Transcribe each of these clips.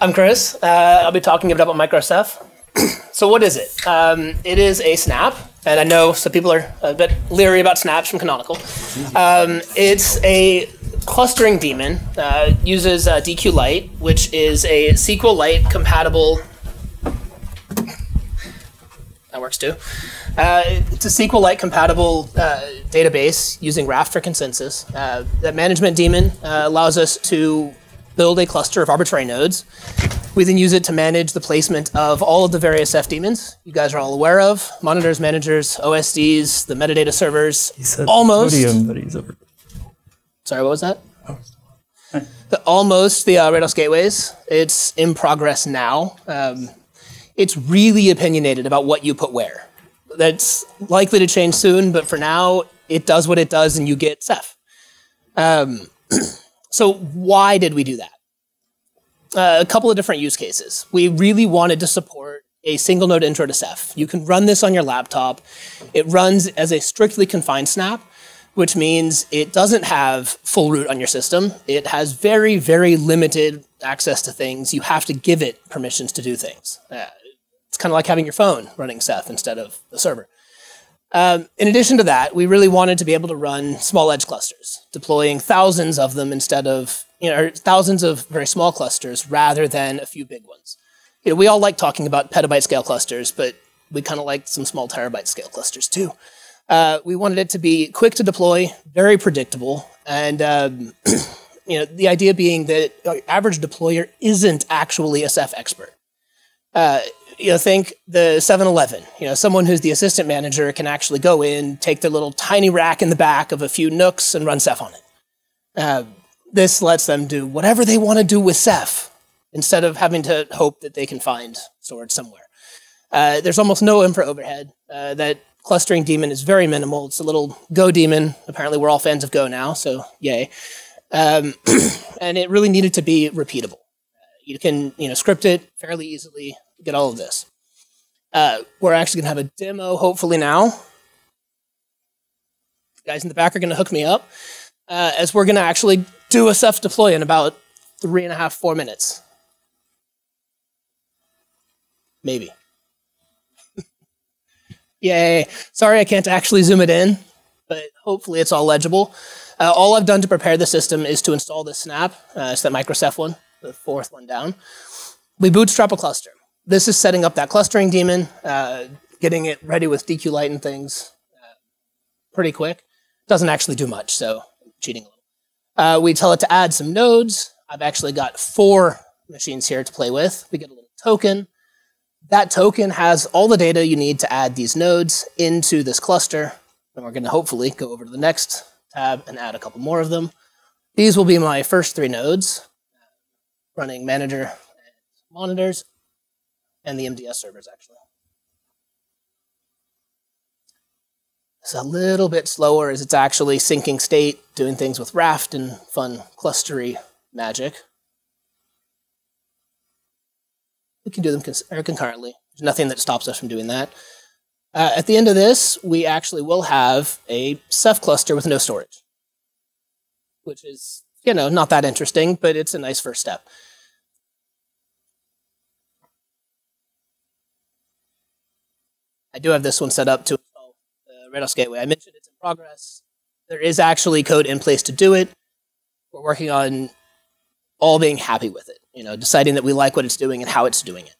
I'm Chris. Uh, I'll be talking a bit about MicroCeph. so what is it? Um, it is a snap, and I know some people are a bit leery about snaps from Canonical. Um, it's a clustering daemon, uh, uses uh, Dqlite, which is a SQLite compatible. That works too. Uh, it's a SQLite compatible uh, database using Raft for consensus. Uh, that management daemon uh, allows us to build a cluster of arbitrary nodes. We then use it to manage the placement of all of the various Ceph daemons you guys are all aware of monitors, managers, OSDs, the metadata servers. Almost. podium, but he's over. Sorry, what was that? The, almost the uh, Rados gateways. It's in progress now. Um, it's really opinionated about what you put where. That's likely to change soon, but for now, it does what it does, and you get Ceph. Um, so why did we do that? Uh, a couple of different use cases. We really wanted to support a single node intro to Ceph. You can run this on your laptop. It runs as a strictly confined snap, which means it doesn't have full root on your system. It has very, very limited access to things. You have to give it permissions to do things. Uh, it's kind of like having your phone running Ceph instead of the server. Um, in addition to that, we really wanted to be able to run small edge clusters, deploying thousands of them instead of, you know, thousands of very small clusters rather than a few big ones. You know, we all like talking about petabyte scale clusters, but we kind of like some small terabyte scale clusters too. Uh, we wanted it to be quick to deploy, very predictable, and um, you know the idea being that average deployer isn't actually a Ceph expert. Uh, you know, think the 7-Eleven. You know, someone who's the assistant manager can actually go in, take their little tiny rack in the back of a few NUCs, and run Ceph on it. Uh, this lets them do whatever they want to do with Ceph instead of having to hope that they can find storage somewhere. Uh, there's almost no infra overhead. Uh, that clustering daemon is very minimal. It's a little Go daemon. Apparently, we're all fans of Go now, so yay. Um, and it really needed to be repeatable. You can you know script it fairly easily, get all of this. Uh, we're actually going to have a demo hopefully now. The guys in the back are going to hook me up uh, as we're going to actually do a Ceph deploy in about three and a half, four minutes. Maybe. Yay. Sorry I can't actually zoom it in, but hopefully it's all legible. Uh, all I've done to prepare the system is to install this snap. Uh, it's that MicroCeph one, the fourth one down. We bootstrap a cluster. This is setting up that clustering daemon, uh, getting it ready with Dqlite and things uh, pretty quick. Doesn't actually do much, so cheating a little. Uh, we tell it to add some nodes. I've actually got four machines here to play with. We get a little token. That token has all the data you need to add these nodes into this cluster. And we're going to hopefully go over to the next tab and add a couple more of them. These will be my first three nodes, running manager and monitors, and the MDS servers, actually. It's a little bit slower as it's actually syncing state, doing things with Raft and fun clustery magic. We can do them concurrently. There's nothing that stops us from doing that. Uh, at the end of this, we actually will have a Ceph cluster with no storage, which is, you know, not that interesting, but it's a nice first step. I do have this one set up to install the Rados Gateway. I mentioned it's in progress. There is actually code in place to do it. We're working on all being happy with it, you know, deciding that we like what it's doing and how it's doing it.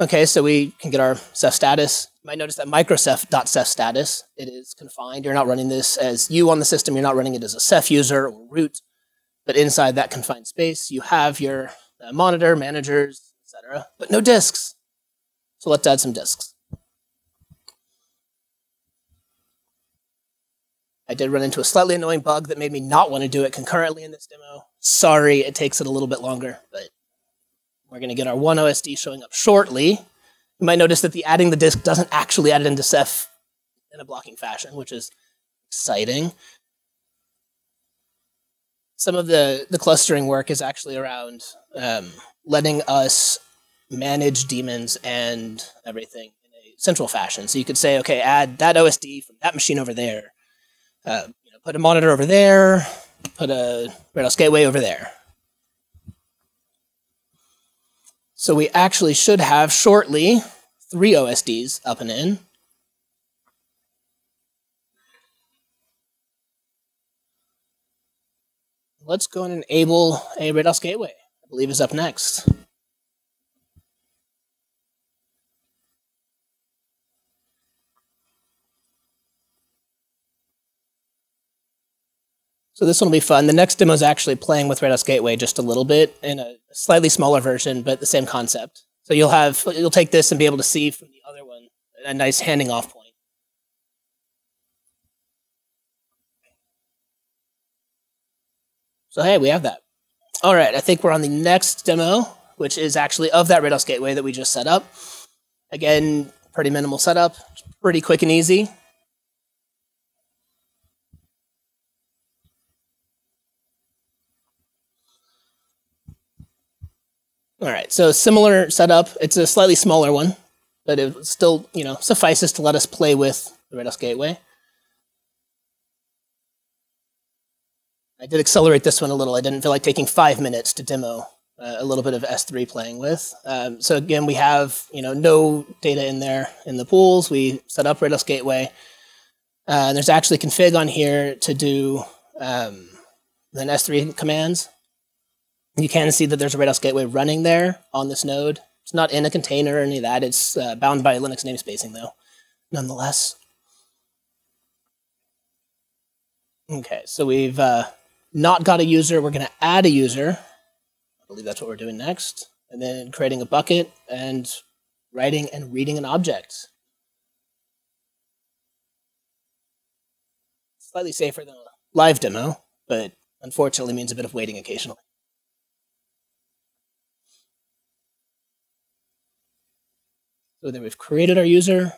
Okay, so we can get our Ceph status. You might notice that microceph.ceph status, it is confined. You're not running this as you on the system. You're not running it as a Ceph user or root. But inside that confined space, you have your uh, monitor, managers, etc. But no disks. So let's add some disks. I did run into a slightly annoying bug that made me not want to do it concurrently in this demo. Sorry, it takes it a little bit longer, but we're going to get our one OSD showing up shortly. You might notice that the adding the disk doesn't actually add it into Ceph in a blocking fashion, which is exciting. Some of the, the clustering work is actually around um, letting us manage daemons and everything in a central fashion. So you could say, okay, add that OSD from that machine over there uh, you know, put a monitor over there, put a Rados gateway over there. So we actually should have shortly three OSDs up and in. Let's go and enable a Rados gateway. I believe is up next. So this one will be fun. The next demo is actually playing with Rados Gateway just a little bit in a slightly smaller version, but the same concept. So you'll have you'll take this and be able to see from the other one a nice handing off point. So hey, we have that. All right, I think we're on the next demo, which is actually of that Rados Gateway that we just set up. Again, pretty minimal setup, pretty quick and easy. All right, so similar setup. It's a slightly smaller one, but it still, you know, suffices to let us play with the Rados Gateway. I did accelerate this one a little. I didn't feel like taking five minutes to demo uh, a little bit of S3 playing with. Um, so again, we have, you know, no data in there in the pools. We set up Rados Gateway. Uh, there's actually config on here to do um, the S3 commands. You can see that there's a Rados gateway running there on this node. It's not in a container or any of that. It's uh, bound by Linux namespacing, though, nonetheless. Okay, so we've uh, not got a user. We're going to add a user. I believe that's what we're doing next. And then creating a bucket and writing and reading an object. Slightly safer than a live demo, but unfortunately means a bit of waiting occasionally. So then we've created our user.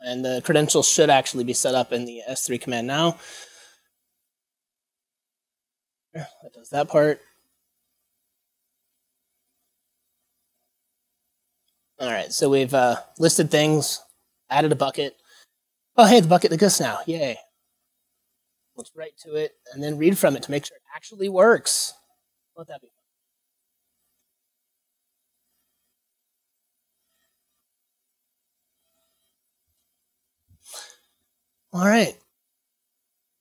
And the credentials should actually be set up in the S3 command now. That does that part. All right, so we've uh, listed things, added a bucket. Oh, hey, the bucket exists now. Yay. Let's write to it and then read from it to make sure it actually works. Let that be All right.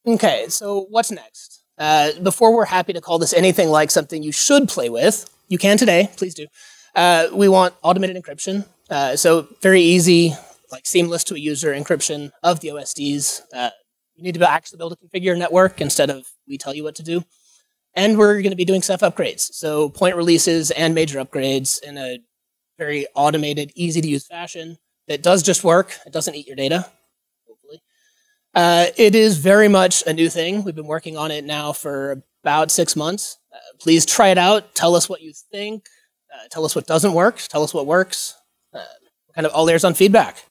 Okay, so what's next? Uh, before we're happy to call this anything like something you should play with, you can today, please do. Uh, we want automated encryption. Uh, so very easy, like seamless to a user encryption of the OSDs. Uh, you need to actually be able to configure your network instead of we tell you what to do. And we're going to be doing Ceph upgrades. So point releases and major upgrades in a very automated, easy to use fashion that does just work. It doesn't eat your data. Uh, it is very much a new thing. We've been working on it now for about six months. Uh, please try it out. Tell us what you think. Uh, tell us what doesn't work. Tell us what works. Uh, kind of all layers on feedback.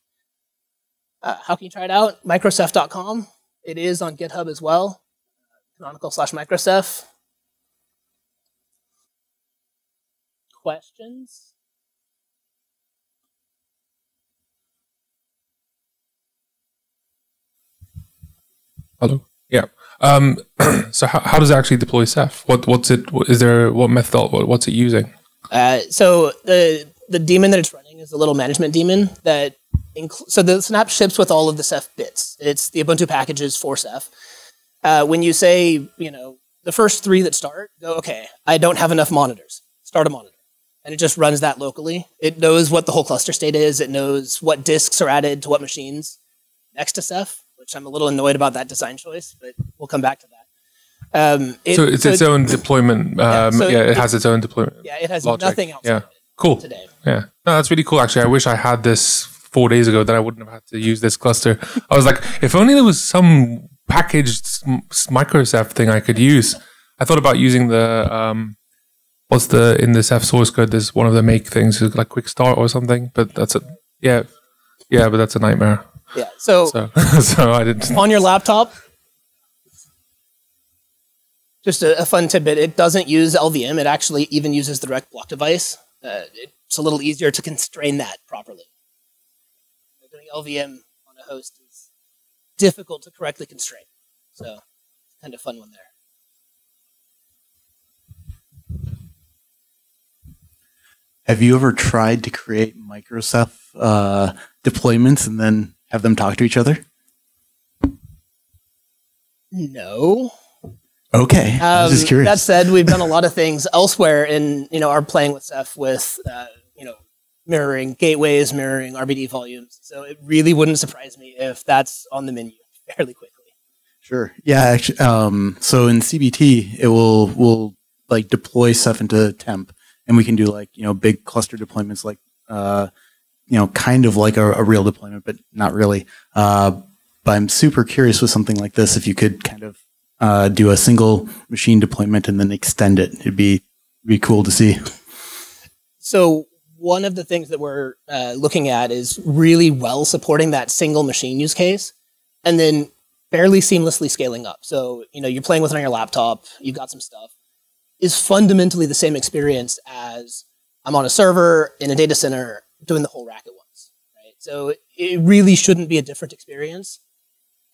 Uh, how can you try it out? Microceph.com. It is on GitHub as well. Canonical slash Microceph. Questions? Hello. Yeah. Um, so how, how does it actually deploy Ceph? What what's it? Is there what method? What, what's it using? Uh, so the the daemon that it's running is a little management daemon that so the snap ships with all of the Ceph bits. It's the Ubuntu packages for Ceph. Uh, when you say you know the first three that start, go okay. I don't have enough monitors. Start a monitor, and it just runs that locally. It knows what the whole cluster state is. It knows what disks are added to what machines next to Ceph which I'm a little annoyed about that design choice, but we'll come back to that. Um, it, so it's so its own deployment. Um, yeah, so yeah, it, it, has its own deployment. Yeah, it has logic. nothing else. Yeah, cool. Today. Yeah, no, that's really cool. Actually, I wish I had this four days ago. That I wouldn't have had to use this cluster. I was like, if only there was some packaged MicroCeph thing I could use. I thought about using the um, what's the in the Ceph source code. There's one of the make things like quick start or something, but that's a yeah, yeah, but that's a nightmare. Yeah. So, so, so I didn't. On your laptop, just a, a, fun tidbit, it doesn't use LVM. It actually even uses the direct block device. Uh, it's a little easier to constrain that properly. Doing LVM on a host is difficult to correctly constrain. So, kind of fun one there. Have you ever tried to create MicroCeph uh, deployments and then have them talk to each other? No. Okay, I was Um, just curious. That said, we've done a lot of things elsewhere in you know our playing with Ceph with uh, you know mirroring gateways, mirroring RBD volumes. So it really wouldn't surprise me if that's on the menu fairly quickly. Sure. Yeah. Actually, um, so in CBT, it will will like deploy stuff into temp, and we can do like you know big cluster deployments, like uh, you know kind of like a, a real deployment, but not really. Uh, but I'm super curious with something like this. If you could kind of uh, do a single machine deployment and then extend it, it'd be be cool to see. So one of the things that we're uh, looking at is really well supporting that single machine use case, and then fairly seamlessly scaling up. So you know you're playing with it on your laptop, you've got some stuff. Is fundamentally the same experience as I'm on a server in a data center doing the whole rack at once. Right. So it really shouldn't be a different experience,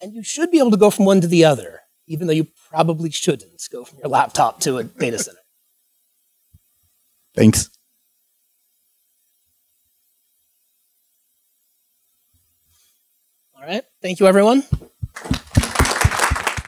and you should be able to go from one to the other, even though you probably shouldn't go from your laptop to a data center. Thanks. All right. Thank you, everyone.